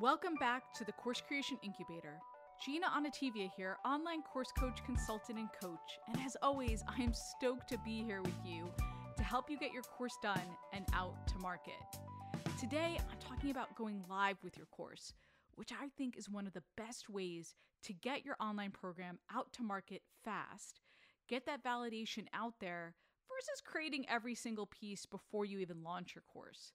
Welcome back to the Course Creation Incubator. Gina Onativia here, online course coach, consultant, and coach. And as always, I am stoked to be here with you to help you get your course done and out to market. Today, I'm talking about going live with your course, which I think is one of the best ways to get your online program out to market fast, get that validation out there versus creating every single piece before you even launch your course.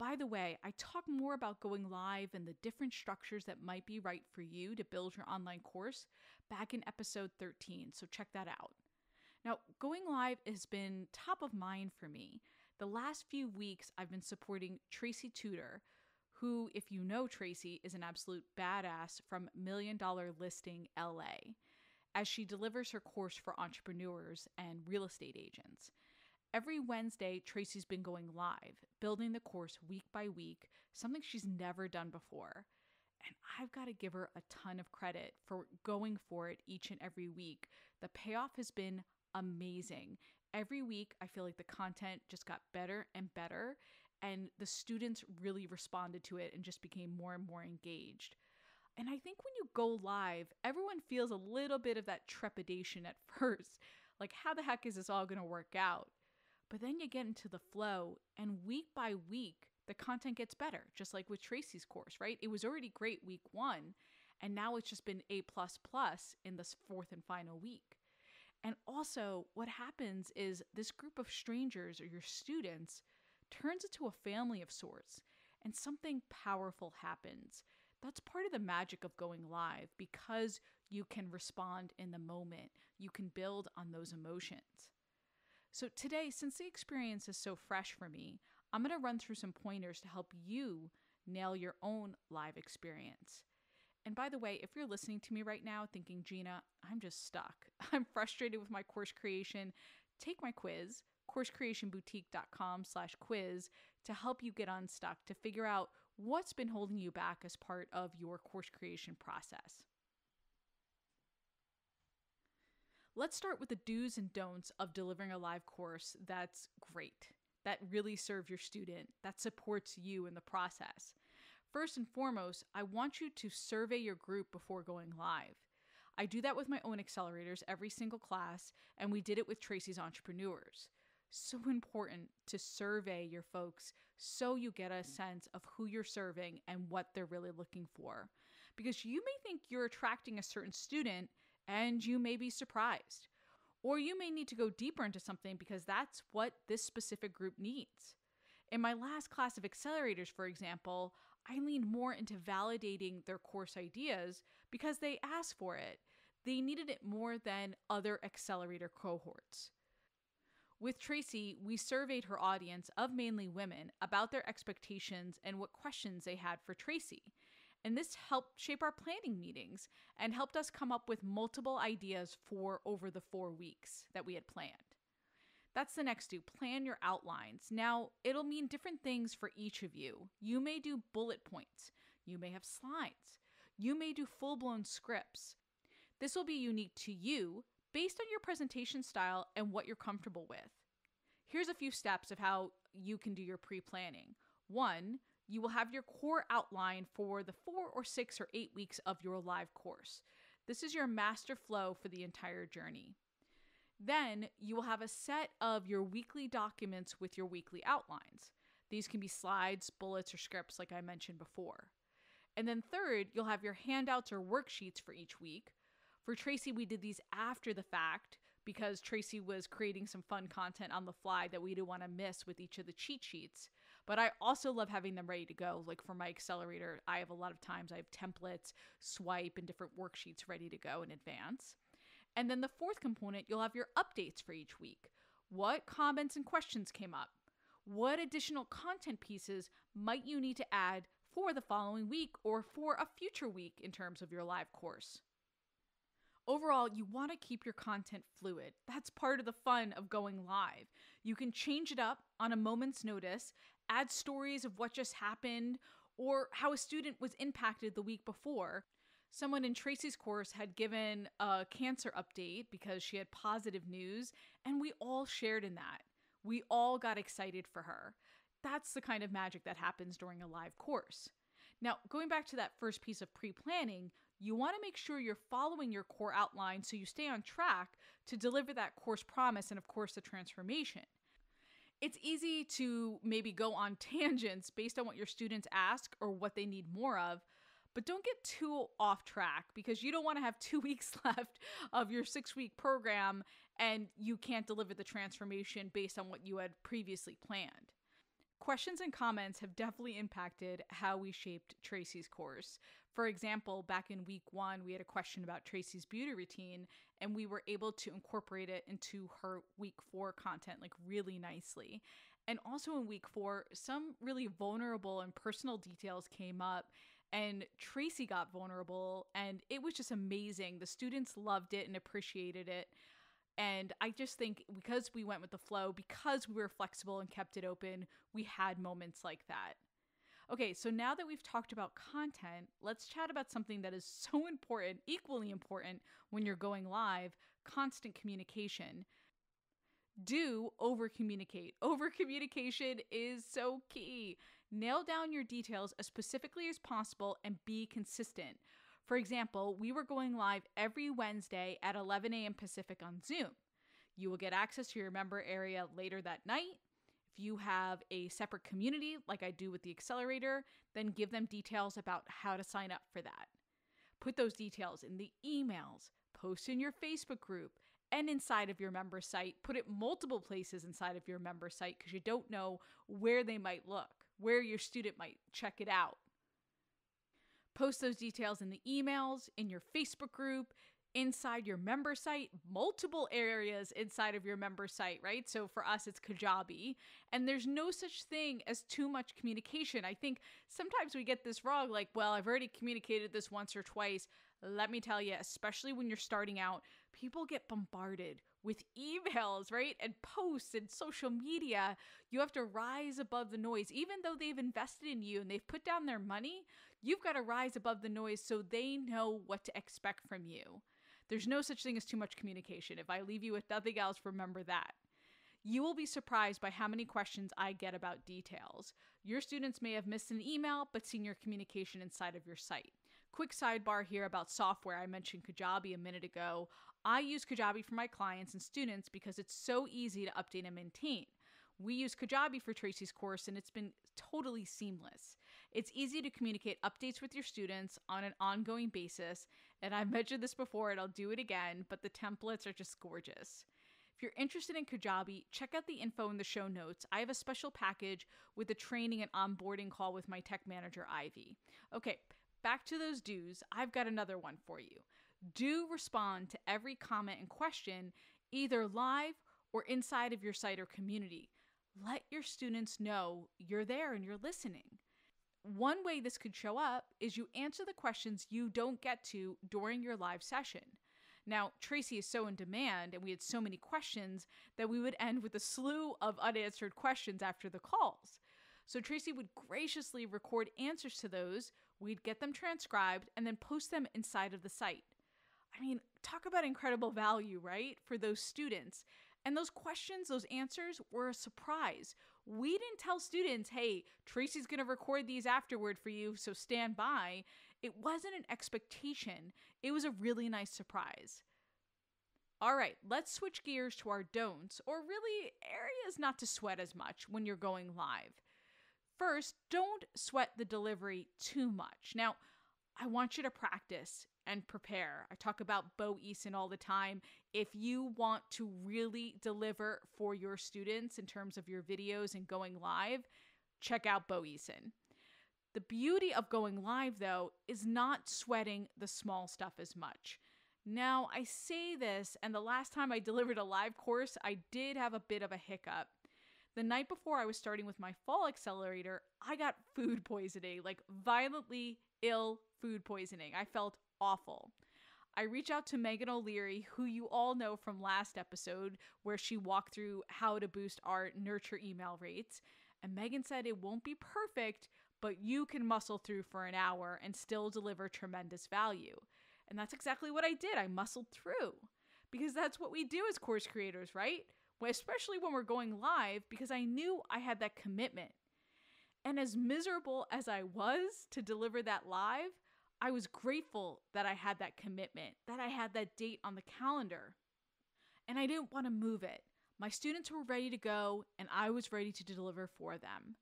By the way, I talk more about going live and the different structures that might be right for you to build your online course back in episode 13, so check that out. Now, going live has been top of mind for me. The last few weeks, I've been supporting Tracy Tutor, who, if you know Tracy, is an absolute badass from Million Dollar Listing LA, as she delivers her course for entrepreneurs and real estate agents. Every Wednesday, Tracy's been going live, building the course week by week, something she's never done before. And I've got to give her a ton of credit for going for it each and every week. The payoff has been amazing. Every week, I feel like the content just got better and better, and the students really responded to it and just became more and more engaged. And I think when you go live, everyone feels a little bit of that trepidation at first. Like, how the heck is this all going to work out? But then you get into the flow, and week by week, the content gets better, just like with Tracy's course, right? It was already great week one, and now it's just been A plus plus in this fourth and final week. And also, what happens is this group of strangers or your students turns into a family of sorts, and something powerful happens. That's part of the magic of going live because you can respond in the moment, you can build on those emotions. So, today, since the experience is so fresh for me, I'm going to run through some pointers to help you nail your own live experience. And by the way, if you're listening to me right now thinking, Gina, I'm just stuck, I'm frustrated with my course creation, take my quiz, coursecreationboutique.com slash quiz to help you get unstuck, to figure out what's been holding you back as part of your course creation process. Let's start with the do's and don'ts of delivering a live course that's great, that really serves your student, that supports you in the process. First and foremost, I want you to survey your group before going live. I do that with my own accelerators every single class, and we did it with Tracy's entrepreneurs. So important to survey your folks so you get a sense of who you're serving and what they're really looking for. Because you may think you're attracting a certain student and you may be surprised. Or you may need to go deeper into something because that's what this specific group needs. In my last class of accelerators, for example, I leaned more into validating their course ideas because they asked for it. They needed it more than other accelerator cohorts. With Tracy, we surveyed her audience of mainly women about their expectations and what questions they had for Tracy. And this helped shape our planning meetings and helped us come up with multiple ideas for over the four weeks that we had planned. That's the next do. Plan your outlines. Now, it'll mean different things for each of you. You may do bullet points. You may have slides. You may do full blown scripts. This will be unique to you based on your presentation style and what you're comfortable with. Here's a few steps of how you can do your pre planning. One, you will have your core outline for the four or six or eight weeks of your live course. This is your master flow for the entire journey. Then you will have a set of your weekly documents with your weekly outlines. These can be slides, bullets, or scripts, like I mentioned before. And then, third, you'll have your handouts or worksheets for each week, for Tracy, we did these after the fact because Tracy was creating some fun content on the fly that we didn't want to miss with each of the cheat sheets. But I also love having them ready to go. Like for my accelerator, I have a lot of times I have templates, swipe, and different worksheets ready to go in advance. And then the fourth component, you'll have your updates for each week. What comments and questions came up? What additional content pieces might you need to add for the following week or for a future week in terms of your live course? Overall, you want to keep your content fluid. That's part of the fun of going live. You can change it up on a moment's notice, add stories of what just happened or how a student was impacted the week before. Someone in Tracy's course had given a cancer update because she had positive news, and we all shared in that. We all got excited for her. That's the kind of magic that happens during a live course. Now, going back to that first piece of pre planning, you want to make sure you're following your core outline so you stay on track to deliver that course promise and, of course, the transformation. It's easy to maybe go on tangents based on what your students ask or what they need more of, but don't get too off track because you don't want to have two weeks left of your six week program and you can't deliver the transformation based on what you had previously planned. Questions and comments have definitely impacted how we shaped Tracy's course. For example, back in week one, we had a question about Tracy's beauty routine, and we were able to incorporate it into her week four content like really nicely. And also in week four, some really vulnerable and personal details came up, and Tracy got vulnerable, and it was just amazing. The students loved it and appreciated it. And I just think because we went with the flow, because we were flexible and kept it open, we had moments like that. Okay, so now that we've talked about content, let's chat about something that is so important, equally important when you're going live constant communication. Do over communicate. Over communication is so key. Nail down your details as specifically as possible and be consistent. For example, we were going live every Wednesday at 11 a.m. Pacific on Zoom. You will get access to your member area later that night. If you have a separate community, like I do with the accelerator, then give them details about how to sign up for that. Put those details in the emails, post in your Facebook group, and inside of your member site. Put it multiple places inside of your member site because you don't know where they might look, where your student might check it out. Post those details in the emails, in your Facebook group, inside your member site, multiple areas inside of your member site, right? So for us, it's Kajabi. And there's no such thing as too much communication. I think sometimes we get this wrong like, well, I've already communicated this once or twice. Let me tell you, especially when you're starting out, people get bombarded with emails, right? And posts and social media. You have to rise above the noise. Even though they've invested in you and they've put down their money, you've got to rise above the noise so they know what to expect from you. There's no such thing as too much communication. If I leave you with nothing else, remember that. You will be surprised by how many questions I get about details. Your students may have missed an email, but seen your communication inside of your site. Quick sidebar here about software. I mentioned Kajabi a minute ago. I use Kajabi for my clients and students because it's so easy to update and maintain. We use Kajabi for Tracy's course and it's been totally seamless. It's easy to communicate updates with your students on an ongoing basis, and I've mentioned this before and I'll do it again, but the templates are just gorgeous. If you're interested in Kajabi, check out the info in the show notes. I have a special package with a training and onboarding call with my tech manager, Ivy. Okay, back to those do's. I've got another one for you. Do respond to every comment and question, either live or inside of your site or community. Let your students know you're there and you're listening. One way this could show up is you answer the questions you don't get to during your live session. Now, Tracy is so in demand, and we had so many questions that we would end with a slew of unanswered questions after the calls. So, Tracy would graciously record answers to those, we'd get them transcribed, and then post them inside of the site. I mean, talk about incredible value, right? For those students. And those questions, those answers were a surprise. We didn't tell students, hey, Tracy's going to record these afterward for you, so stand by. It wasn't an expectation, it was a really nice surprise. All right, let's switch gears to our don'ts, or really areas not to sweat as much when you're going live. First, don't sweat the delivery too much. Now, I want you to practice and prepare. I talk about Bo Eason all the time. If you want to really deliver for your students in terms of your videos and going live, check out Bo Eason. The beauty of going live, though, is not sweating the small stuff as much. Now, I say this, and the last time I delivered a live course, I did have a bit of a hiccup. The night before I was starting with my fall accelerator, I got food poisoning, like violently ill food poisoning. I felt awful. I reach out to Megan O'Leary, who you all know from last episode, where she walked through how to boost our nurture email rates. And Megan said it won't be perfect, but you can muscle through for an hour and still deliver tremendous value. And that's exactly what I did. I muscled through because that's what we do as course creators, right? Especially when we're going live, because I knew I had that commitment. And as miserable as I was to deliver that live, I was grateful that I had that commitment, that I had that date on the calendar. And I didn't want to move it. My students were ready to go, and I was ready to deliver for them.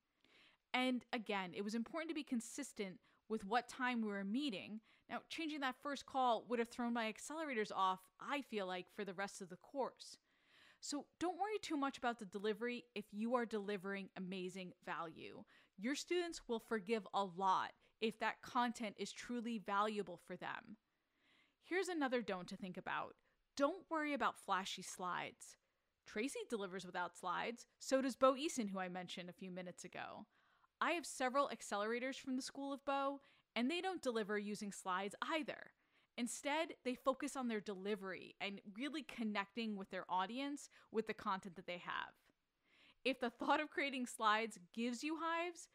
And again, it was important to be consistent with what time we were meeting. Now, changing that first call would have thrown my accelerators off, I feel like, for the rest of the course. So don't worry too much about the delivery if you are delivering amazing value. Your students will forgive a lot if that content is truly valuable for them. Here's another don't to think about don't worry about flashy slides. Tracy delivers without slides, so does Bo Eason, who I mentioned a few minutes ago. I have several accelerators from the School of Bo, and they don't deliver using slides either. Instead, they focus on their delivery and really connecting with their audience with the content that they have. If the thought of creating slides gives you hives,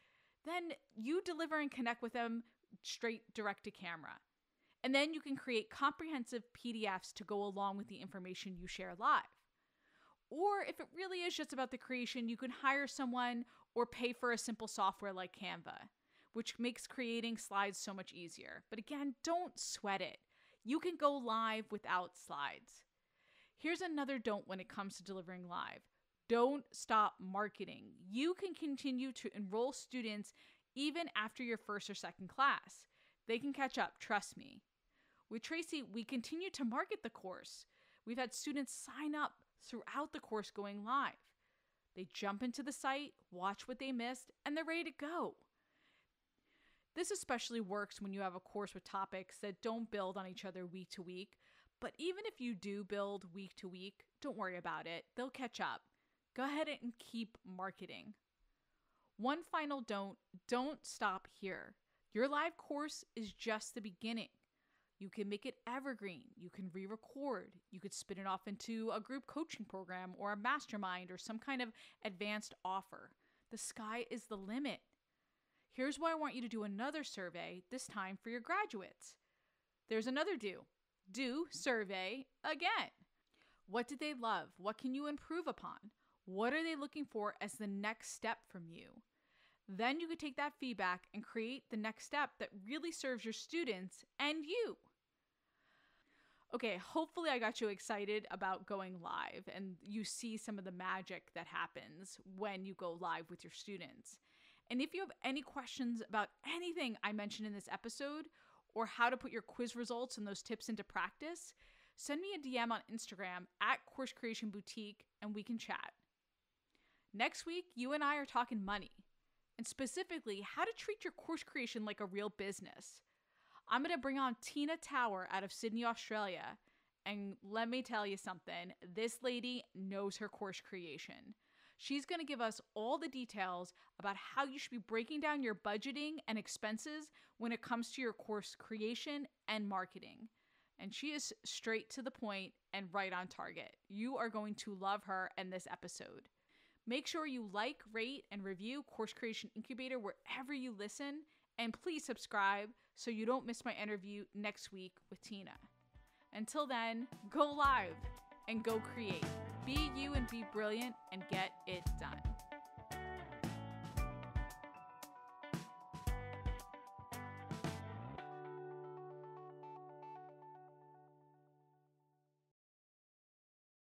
then you deliver and connect with them straight direct to camera. And then you can create comprehensive PDFs to go along with the information you share live. Or if it really is just about the creation, you can hire someone or pay for a simple software like Canva, which makes creating slides so much easier. But again, don't sweat it. You can go live without slides. Here's another don't when it comes to delivering live don't stop marketing. You can continue to enroll students even after your first or second class. They can catch up, trust me. With Tracy, we continue to market the course. We've had students sign up throughout the course going live. They jump into the site, watch what they missed, and they're ready to go. This especially works when you have a course with topics that don't build on each other week to week. But even if you do build week to week, don't worry about it. They'll catch up. Go ahead and keep marketing. One final don't don't stop here. Your live course is just the beginning. You can make it evergreen. You can re record. You could spin it off into a group coaching program or a mastermind or some kind of advanced offer. The sky is the limit. Here's why I want you to do another survey, this time for your graduates. There's another do. Do survey again. What did they love? What can you improve upon? What are they looking for as the next step from you? Then you could take that feedback and create the next step that really serves your students and you. Okay, hopefully I got you excited about going live and you see some of the magic that happens when you go live with your students. And if you have any questions about anything I mentioned in this episode or how to put your quiz results and those tips into practice, send me a DM on Instagram at Course Creation Boutique and we can chat. Next week, you and I are talking money and specifically how to treat your course creation like a real business. I'm going to bring on Tina Tower out of Sydney, Australia. And let me tell you something this lady knows her course creation. She's going to give us all the details about how you should be breaking down your budgeting and expenses when it comes to your course creation and marketing. And she is straight to the point and right on target. You are going to love her in this episode. Make sure you like, rate, and review Course Creation Incubator wherever you listen, and please subscribe so you don't miss my interview next week with Tina. Until then, go live and go create. Be you and be brilliant and get it done.